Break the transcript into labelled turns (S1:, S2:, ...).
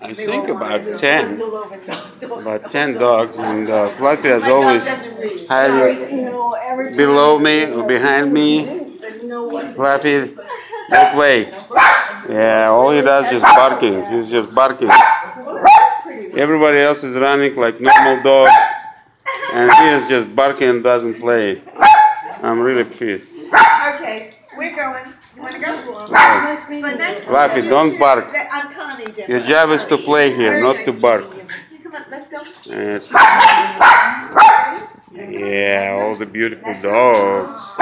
S1: I think about 10. About 10 dogs, and uh, Fluffy is always hiding below me or behind me. Fluffy, go play. Yeah, all he does is barking. He's just barking. Everybody else is running like normal dogs, and he is just barking and doesn't play. I'm really pissed.
S2: Okay, we're going. You want to go? Next
S1: Fluffy, don't bark.
S2: I'm Connie, Jim.
S1: Your job is to play here, not to bark.
S2: Come on, let's go.
S1: Yes. Yeah, all the beautiful dogs.